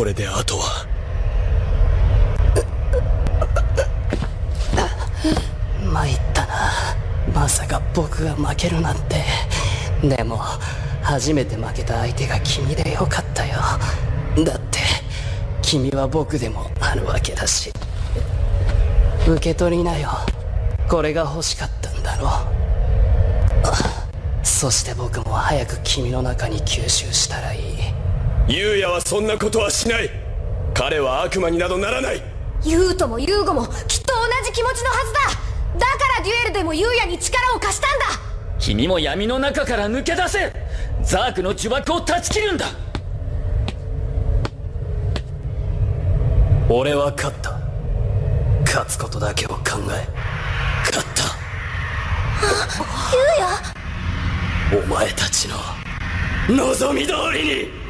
これであとは。参ったな。まさか僕が負けるなんて。でも初めて負けた相手が君でよかったよ。だって君は僕でもあるわけだし。受け取りなよ。これが欲しかったんだろそして僕も早く君の中に吸収したらいい。優也はそんなことはしない。彼は悪魔になどならない。優斗も優吾もきっと同じ気持ちのはずだ。だからデュエルでも優也に力を貸したんだ。君も闇の中から抜け出せ。ザークの呪縛を断ち切るんだ。俺は勝った。勝つことだけを考え。勝った。優也お前たちの望み通りに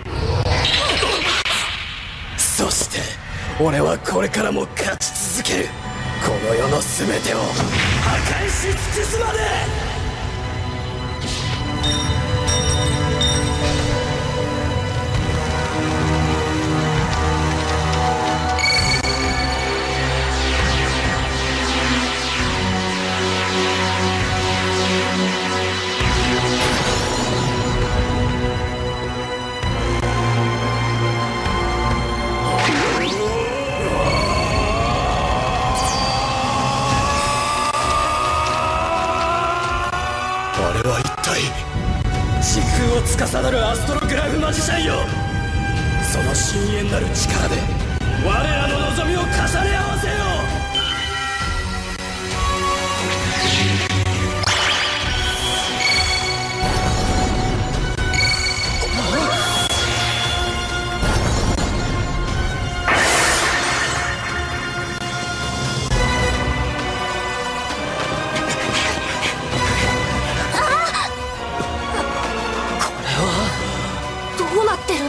そして俺はこれからも勝ち続ける。この世の全てを破壊し尽くすまで。れは一体。時空を司るアストログラフマジシャンよ。その深淵なる力で。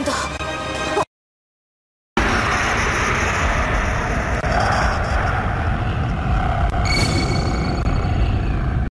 なん。